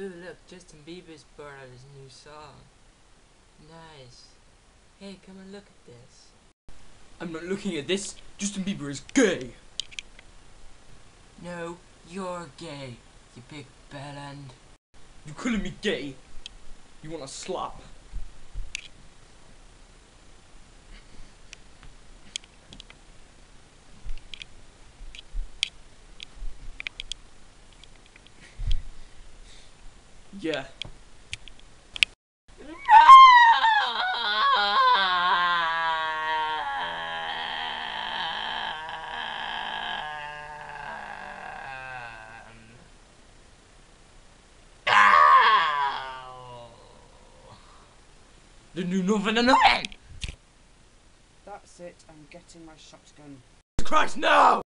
Ooh, look, Justin Bieber's brought out his new song. Nice. Hey, come and look at this. I'm not looking at this. Justin Bieber is gay. No, you're gay, you big bellend. You calling me gay? You want a slap? Yeah. The new Northern Ireland! That's it, I'm getting my shotgun. Christ, no!